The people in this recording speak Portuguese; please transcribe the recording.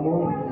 amor